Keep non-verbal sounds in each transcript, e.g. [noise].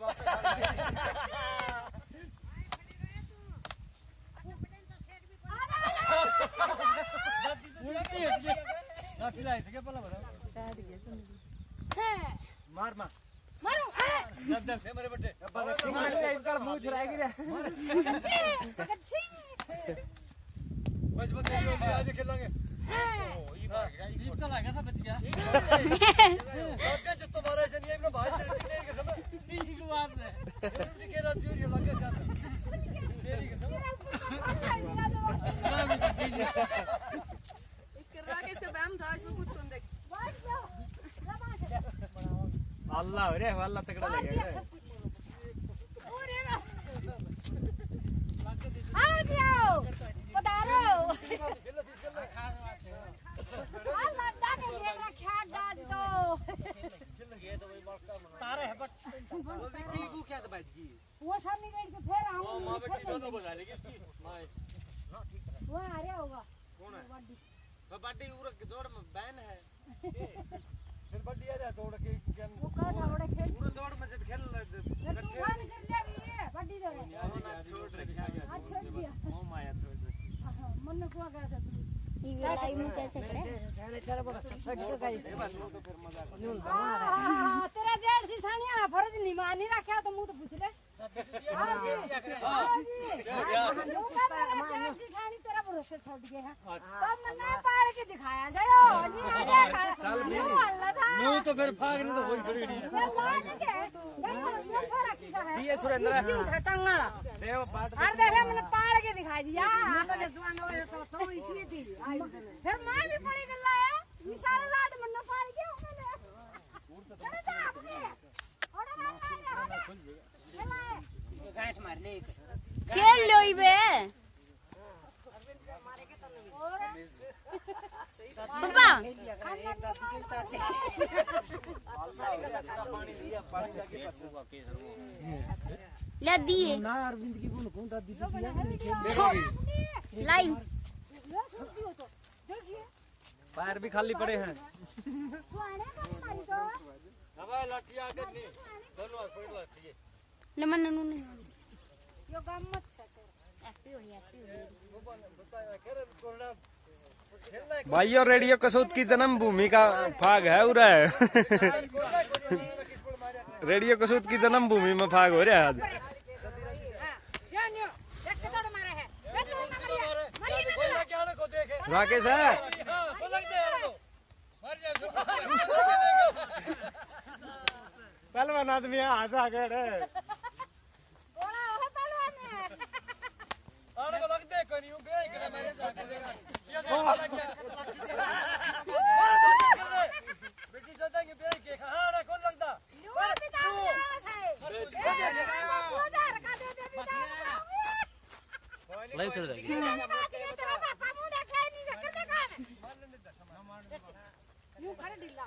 बड़ा मार मार मारो दब दब से मेरे बट्टे मार दे इनका मुँह छुराएगी रे बस बस ये होली आज खेलेंगे दीप का लगा था बच गया। लगे जितो मारे से नहीं भाई तेरी के समय ठीक [laughs] है तेरी के रात चोरी लगे अल्लाह तगड़ा लगेगा आओ जाओ पधारो अल्लाह डाले मेरा ख्याल डाल दो तारे है बट वो भी की को क्या बच गई वो सामने गई के फिर आऊँ माँ बेटी दोनों बजा लेगी इसकी माँ वो आ रहा होगा कौन है बड्डी कबड्डी उर जोड़ में बैन है फिर बड्डी आ जा दौड़ के क्या वो कहा था बड़े खेल पूरा दौड़ में जब खेल मैं तूफ़ान कर ले भी है बड्डी दे छोड़ रखा गया आज छोड़ दिया ओ माया छोड़ रखी हाँ, मन को आ गया था तू लाइव में क्या चल रहा है हाँ, तेरा जेठ सी सानिया फ़र्ज़ निमानी रखा तो मुँह तो पूछ ले। हाँ जी, हाँ जी। जेठ सी सानी तेरा भरोसे छोड़ गया है। तब मैंने पाड़ के दिखाया जाओ नहीं आ जाएगा यूँ हल्ला था। यूँ तो फिर फाग नहीं तो वही खड़ी नहीं ये लाइन के देखो ये छोरा किसा है ये सुरेंद्र था टंगड़ा देव पाट अरे देख। मैंने पाड़ के दिखा दिया। फिर मैं भी पड़ी गल्ला ये लाड मन्ना पाड़ के मैंने चले जा अपने। ओड़ा मार ले खेल लो बे। पापा ला दिए। ना अरविंद की बुन कौन दादी लाइव पैर भी खाली पड़े हैं। नहीं न मन नु। ने यो गम्मत से हैप्पी हो हैप्पी हो गया भाई और रेडियो कसौत की जन्म भूमि का फाग है उरा है। रेडियो कसौत की जन्म भूमि में फाग हो रहा है आज। राकेश है? पहलवान आदमी हाथ हैं नहीं गए कि मैंने जाके देखा ये देखो लग गया बेटी चलता कि बेर के हाँ ना कौन लगता लाइव चल रही है यूँ खड़े ढीला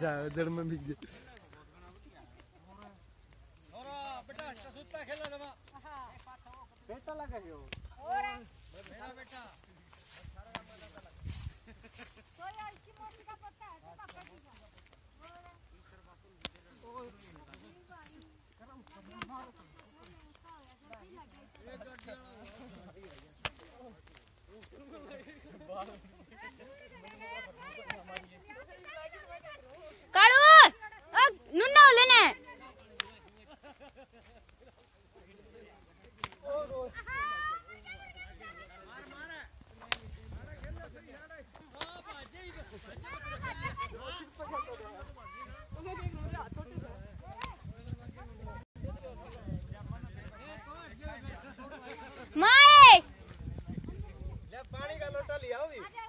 जा उधर में बिक जा और बेटा सुत्ता खेला जमा बेटा लगा जो और बेटा Charlie.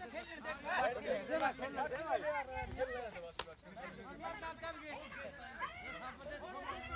Thank you.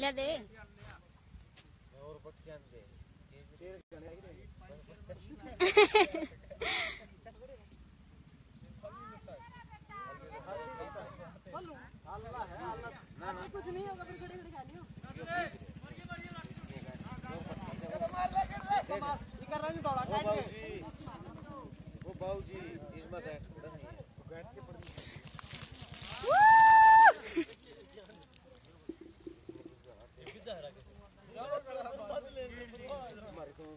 લે દે और बच्चे दे वो बाबूजी वो बाबूजी इसमें गैस पड़ा नहीं है वो गैस के पड़ी हमारे तो वीडियो ही बनाई थी एन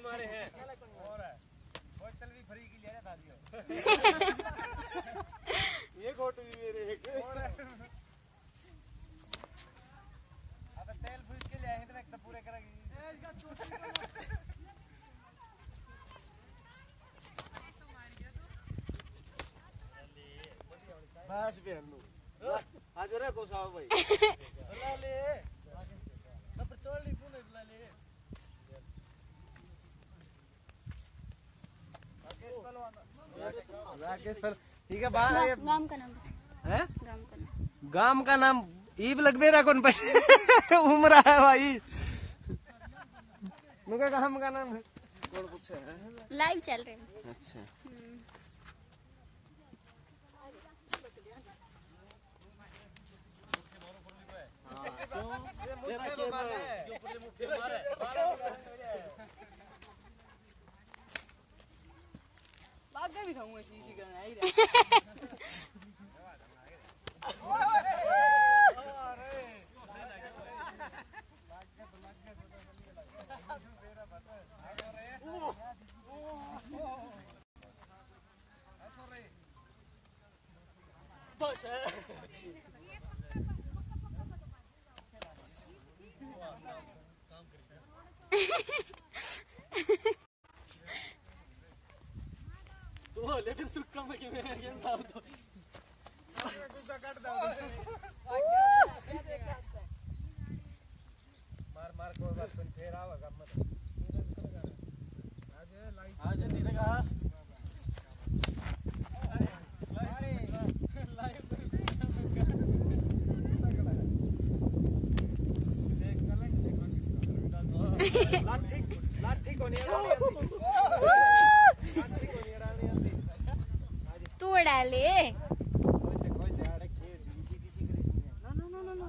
कमा रहे हैं। होटल भी फ्री की ले रहा था ये फ़ोटो भी मेरे एक। अब तेल फूस के लिए आए तो एक तो पूरे करेगी। बस बेहनु आज रे को साहब भाई [laughs] ला ले अब तोड़ ली कौन ला ले राकेश पर ठीक है बाहर ये गाँव का नाम है? गाँव का नाम। गाँव का नाम लगबे रहा कौन पर [laughs] उम्र है भाई। नुका गाँव का नाम है? कौन पूछे लाइव चल रहे हैं। अच्छा। आगे भी खाऊँगा इसी इसी करना ही रहा लेकिन सुक्का में कि मैं गेम था तो मार मार, कोई बात नहीं, फिर आवेगा मत आज धीरे का लाठी लाठी को नहीं डालनी लाठी को नहीं डालनी आती तू डाले कोई कोई जाड़े के डीसी डीसी करेगी ना ना ना ना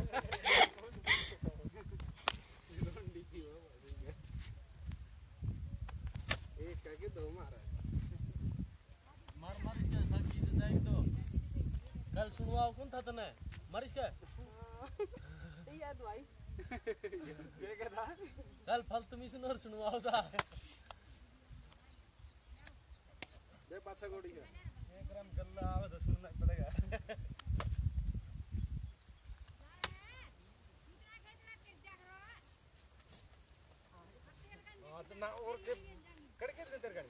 दो मारा मार इसका सब चीज़ जाए तो कल सुनवाओ कौन था तने मार इसका ये क्या था कल फालतू मिशन और सुनवाओ था दे पाछा गोड़ी का एक ग्राम गल्ला आवे तो सुनना पड़ेगा हाँ तो ना और के कड़के दे तेरे गाड़ी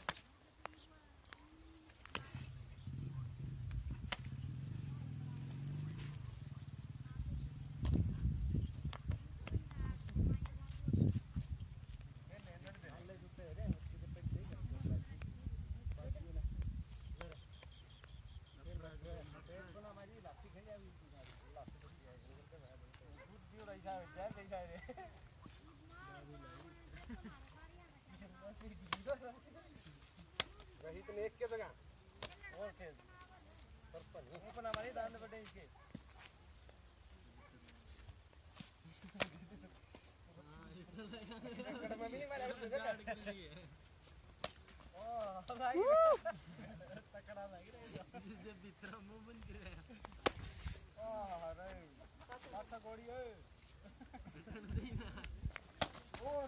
रही तो एक के जगह। और खेल सरपंच। वो पण हमारी दान बटे इसके कड़मा भी नहीं मारा ओ भाई तकड़ा लग रहा। है भीतर मुँह बंद करे ओ अरे पाछा गोड़ी ओए और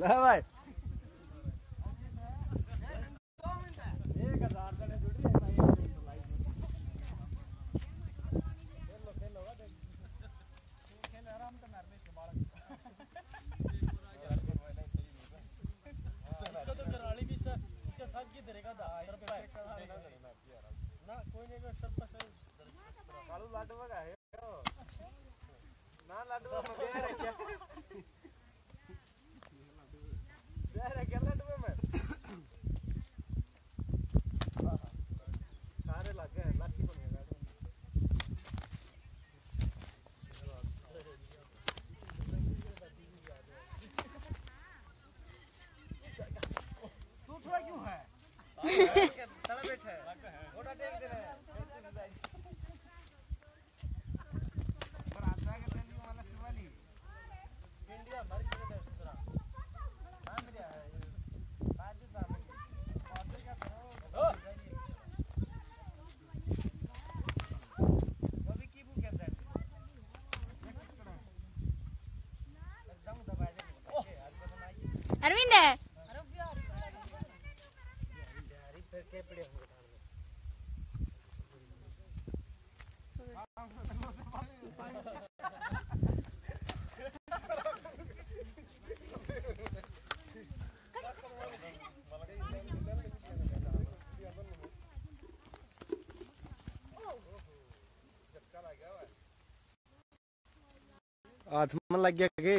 ले भाई। ना लाडवा का है ना तो लाडवा [laughs] अरविंद है? यारी फिर के?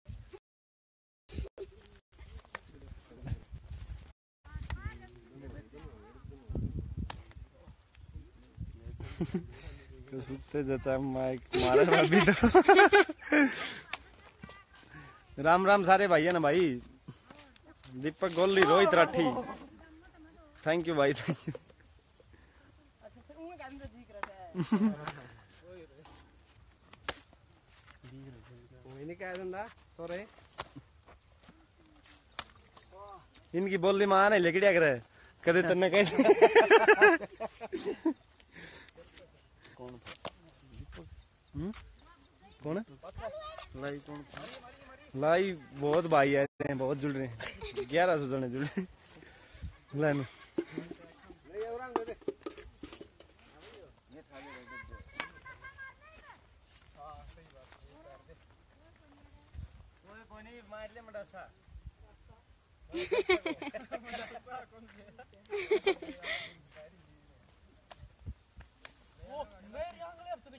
[laughs] सुटते ज्याचा माइक मारा भाभी तो [laughs] राम राम सारे भाई है ना भाई? दीपक गोल्ली रोहित राठी। थैंक यू भाई थैंक यू इनकी बोली में आने लेकड़िया करे कदे तन्ने कह कौन था? कौन है? लाई कौन लाई बहुत भाई आए हैं बहुत जुड़ रहे हैं। ग्यारह सौ जने जुड़ रहे हैं। लाइन [laughs] नहीं मार ले मड़ा सा ओ मेरी